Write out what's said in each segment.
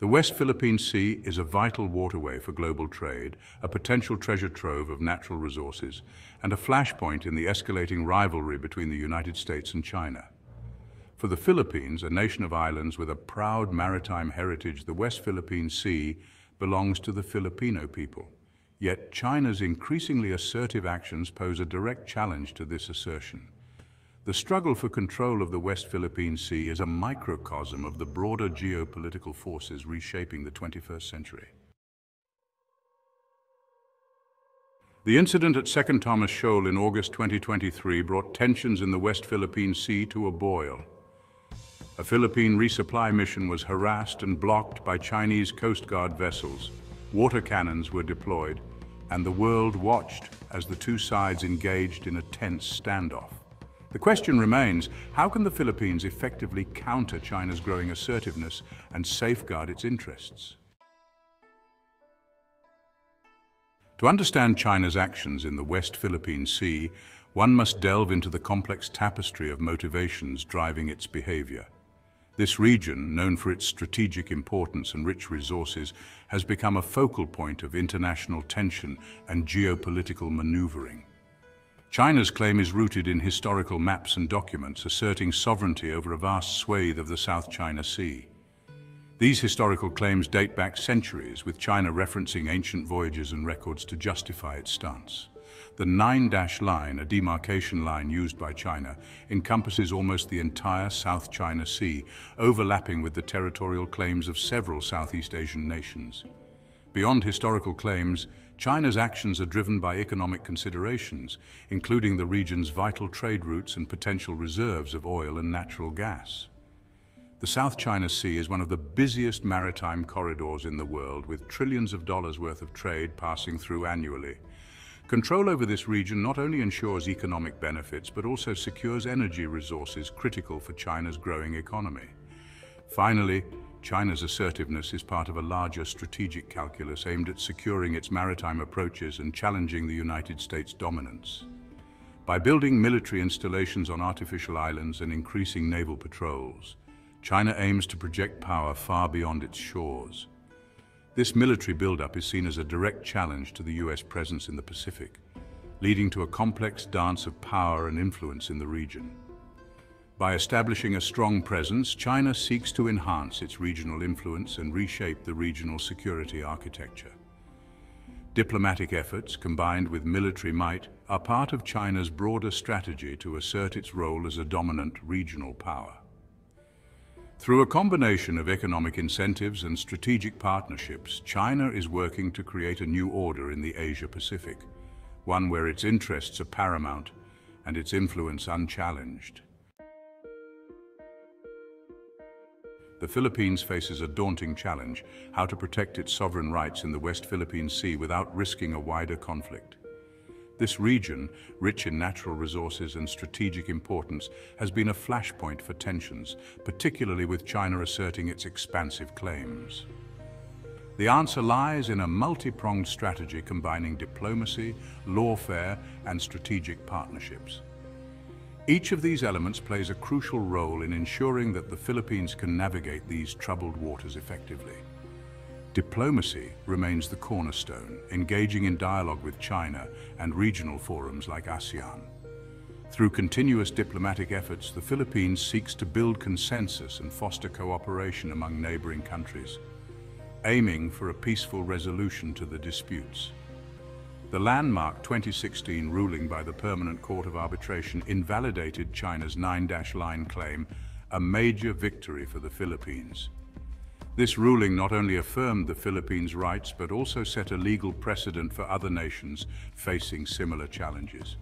The West Philippine Sea is a vital waterway for global trade, a potential treasure trove of natural resources, and a flashpoint in the escalating rivalry between the United States and China. For the Philippines, a nation of islands with a proud maritime heritage, the West Philippine Sea belongs to the Filipino people. Yet China's increasingly assertive actions pose a direct challenge to this assertion. The struggle for control of the West Philippine Sea is a microcosm of the broader geopolitical forces reshaping the 21st century. The incident at Second Thomas Shoal in August 2023 brought tensions in the West Philippine Sea to a boil. A Philippine resupply mission was harassed and blocked by Chinese Coast Guard vessels. Water cannons were deployed, and the world watched as the two sides engaged in a tense standoff. The question remains, how can the Philippines effectively counter China's growing assertiveness and safeguard its interests? To understand China's actions in the West Philippine Sea, one must delve into the complex tapestry of motivations driving its behavior. This region, known for its strategic importance and rich resources, has become a focal point of international tension and geopolitical maneuvering. China's claim is rooted in historical maps and documents asserting sovereignty over a vast swathe of the South China Sea. These historical claims date back centuries, with China referencing ancient voyages and records to justify its stance. The nine-dash line, a demarcation line used by China, encompasses almost the entire South China Sea, overlapping with the territorial claims of several Southeast Asian nations. Beyond historical claims, China's actions are driven by economic considerations, including the region's vital trade routes and potential reserves of oil and natural gas. The South China Sea is one of the busiest maritime corridors in the world, with trillions of dollars worth of trade passing through annually. Control over this region not only ensures economic benefits, but also secures energy resources critical for China's growing economy. Finally, China's assertiveness is part of a larger strategic calculus aimed at securing its maritime approaches and challenging the United States' dominance. By building military installations on artificial islands and increasing naval patrols, China aims to project power far beyond its shores. This military buildup is seen as a direct challenge to the US presence in the Pacific, leading to a complex dance of power and influence in the region. By establishing a strong presence, China seeks to enhance its regional influence and reshape the regional security architecture. Diplomatic efforts, combined with military might, are part of China's broader strategy to assert its role as a dominant regional power. Through a combination of economic incentives and strategic partnerships, China is working to create a new order in the Asia-Pacific, one where its interests are paramount and its influence unchallenged. The Philippines faces a daunting challenge, how to protect its sovereign rights in the West Philippine Sea without risking a wider conflict. This region, rich in natural resources and strategic importance, has been a flashpoint for tensions, particularly with China asserting its expansive claims. The answer lies in a multi-pronged strategy combining diplomacy, lawfare, and strategic partnerships. Each of these elements plays a crucial role in ensuring that the Philippines can navigate these troubled waters effectively. Diplomacy remains the cornerstone, engaging in dialogue with China and regional forums like ASEAN. Through continuous diplomatic efforts, the Philippines seeks to build consensus and foster cooperation among neighboring countries, aiming for a peaceful resolution to the disputes. The landmark 2016 ruling by the Permanent Court of Arbitration invalidated China's nine-dash line claim, a major victory for the Philippines. This ruling not only affirmed the Philippines' rights, but also set a legal precedent for other nations facing similar challenges.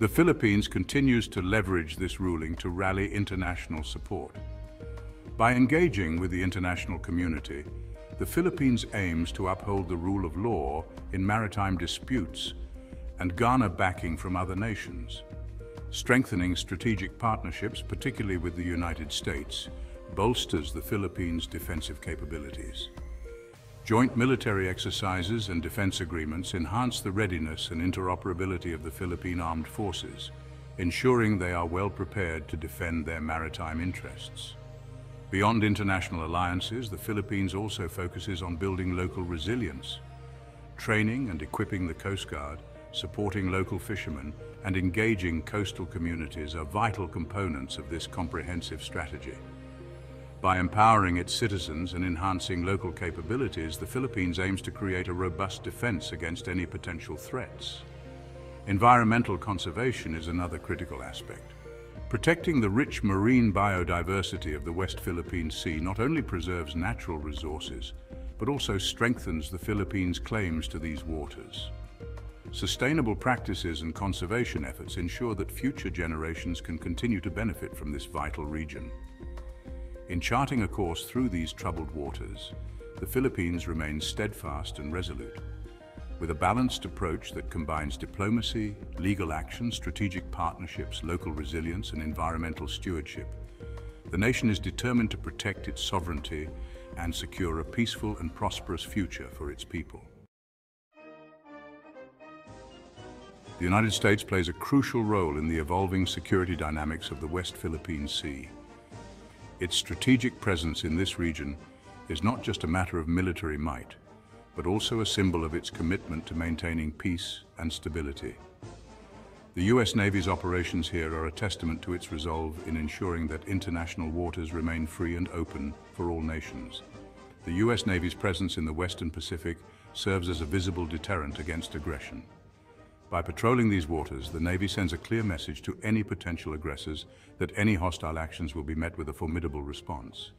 The Philippines continues to leverage this ruling to rally international support. By engaging with the international community, the Philippines aims to uphold the rule of law in maritime disputes and garner backing from other nations. Strengthening strategic partnerships, particularly with the United States, bolsters the Philippines' defensive capabilities. Joint military exercises and defense agreements enhance the readiness and interoperability of the Philippine Armed Forces, ensuring they are well prepared to defend their maritime interests. Beyond international alliances, the Philippines also focuses on building local resilience. Training and equipping the Coast Guard, supporting local fishermen, and engaging coastal communities are vital components of this comprehensive strategy. By empowering its citizens and enhancing local capabilities, the Philippines aims to create a robust defense against any potential threats. Environmental conservation is another critical aspect. Protecting the rich marine biodiversity of the West Philippine Sea not only preserves natural resources, but also strengthens the Philippines' claims to these waters. Sustainable practices and conservation efforts ensure that future generations can continue to benefit from this vital region. In charting a course through these troubled waters, the Philippines remains steadfast and resolute. With a balanced approach that combines diplomacy, legal action, strategic partnerships, local resilience and environmental stewardship, the nation is determined to protect its sovereignty and secure a peaceful and prosperous future for its people. The United States plays a crucial role in the evolving security dynamics of the West Philippine Sea. Its strategic presence in this region is not just a matter of military might, but also a symbol of its commitment to maintaining peace and stability. The US Navy's operations here are a testament to its resolve in ensuring that international waters remain free and open for all nations. The US Navy's presence in the Western Pacific serves as a visible deterrent against aggression. By patrolling these waters, the Navy sends a clear message to any potential aggressors that any hostile actions will be met with a formidable response.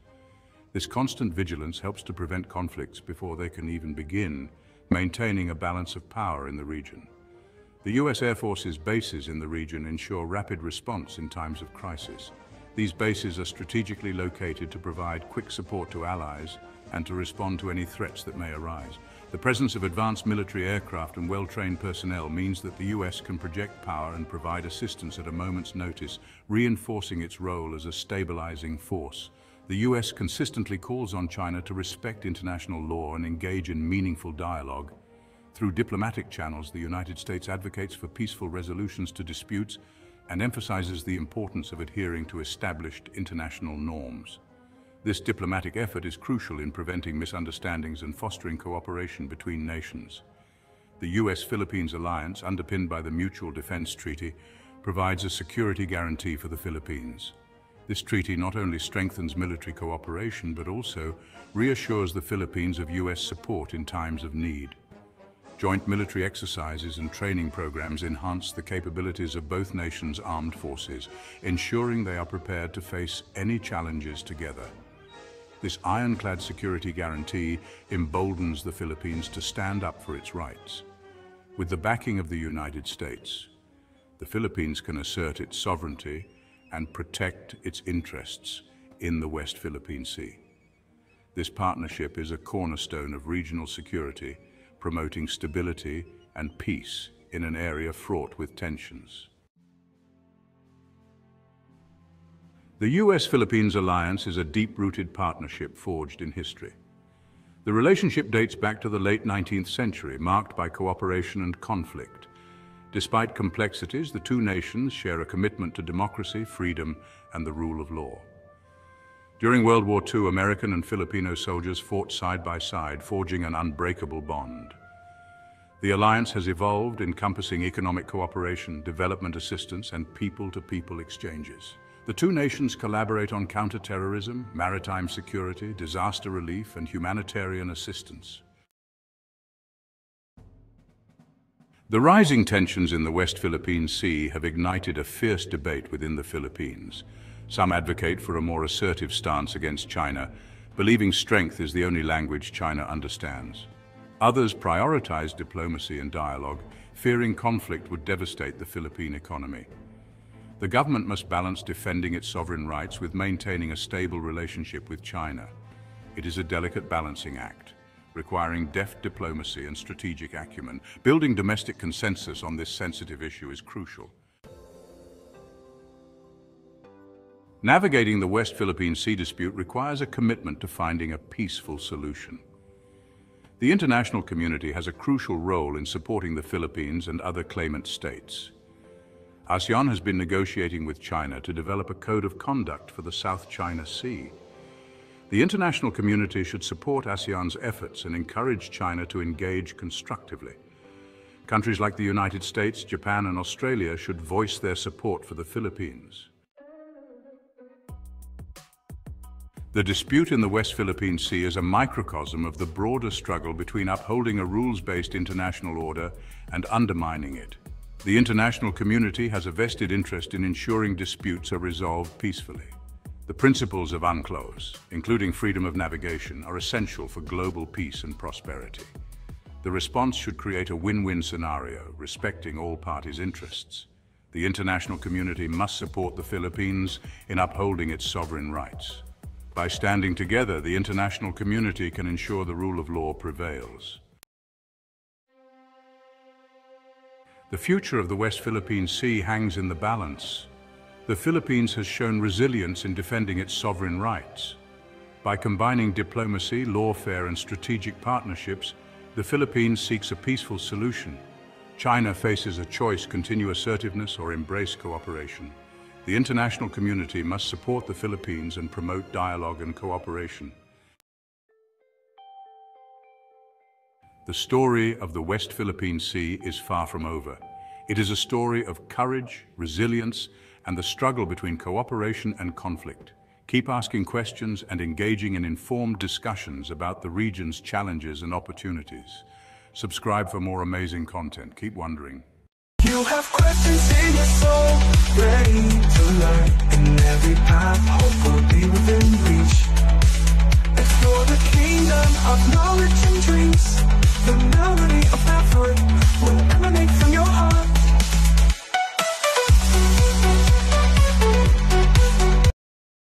This constant vigilance helps to prevent conflicts before they can even begin, maintaining a balance of power in the region. The U.S. Air Force's bases in the region ensure rapid response in times of crisis. These bases are strategically located to provide quick support to allies and to respond to any threats that may arise. The presence of advanced military aircraft and well-trained personnel means that the US can project power and provide assistance at a moment's notice, reinforcing its role as a stabilizing force. The US consistently calls on China to respect international law and engage in meaningful dialogue. Through diplomatic channels, the United States advocates for peaceful resolutions to disputes and emphasizes the importance of adhering to established international norms. This diplomatic effort is crucial in preventing misunderstandings and fostering cooperation between nations. The US-Philippines alliance, underpinned by the Mutual Defense Treaty, provides a security guarantee for the Philippines. This treaty not only strengthens military cooperation, but also reassures the Philippines of US support in times of need. Joint military exercises and training programs enhance the capabilities of both nations' armed forces, ensuring they are prepared to face any challenges together. This ironclad security guarantee emboldens the Philippines to stand up for its rights. With the backing of the United States, the Philippines can assert its sovereignty and protect its interests in the West Philippine Sea. This partnership is a cornerstone of regional security, promoting stability and peace in an area fraught with tensions. The US-Philippines alliance is a deep-rooted partnership forged in history. The relationship dates back to the late 19th century, marked by cooperation and conflict. Despite complexities, the two nations share a commitment to democracy, freedom, and the rule of law. During World War II, American and Filipino soldiers fought side by side, forging an unbreakable bond. The alliance has evolved, encompassing economic cooperation, development assistance, and people-to-people -people exchanges. The two nations collaborate on counterterrorism, maritime security, disaster relief, and humanitarian assistance. The rising tensions in the West Philippine Sea have ignited a fierce debate within the Philippines. Some advocate for a more assertive stance against China, believing strength is the only language China understands. Others prioritize diplomacy and dialogue, fearing conflict would devastate the Philippine economy. The government must balance defending its sovereign rights with maintaining a stable relationship with China. It is a delicate balancing act, requiring deft diplomacy and strategic acumen. Building domestic consensus on this sensitive issue is crucial. Navigating the West Philippine Sea dispute requires a commitment to finding a peaceful solution. The international community has a crucial role in supporting the Philippines and other claimant states. ASEAN has been negotiating with China to develop a code of conduct for the South China Sea. The international community should support ASEAN's efforts and encourage China to engage constructively. Countries like the United States, Japan and Australia should voice their support for the Philippines. The dispute in the West Philippine Sea is a microcosm of the broader struggle between upholding a rules-based international order and undermining it. The international community has a vested interest in ensuring disputes are resolved peacefully. The principles of UNCLOS, including freedom of navigation, are essential for global peace and prosperity. The response should create a win-win scenario, respecting all parties' interests. The international community must support the Philippines in upholding its sovereign rights. By standing together, the international community can ensure the rule of law prevails. The future of the West Philippine Sea hangs in the balance the Philippines has shown resilience in defending its sovereign rights. By combining diplomacy, lawfare and strategic partnerships, the Philippines seeks a peaceful solution. China faces a choice, continue assertiveness or embrace cooperation. The international community must support the Philippines and promote dialogue and cooperation. The story of the West Philippine Sea is far from over. It is a story of courage, resilience, and the struggle between cooperation and conflict. Keep asking questions and engaging in informed discussions about the region's challenges and opportunities. Subscribe for more amazing content. Keep wondering. You have questions in your soul, ready to learn. In every path, hope will be within reach. Explore the kingdom of knowledge and dreams. The melody of effort will emanate from your heart.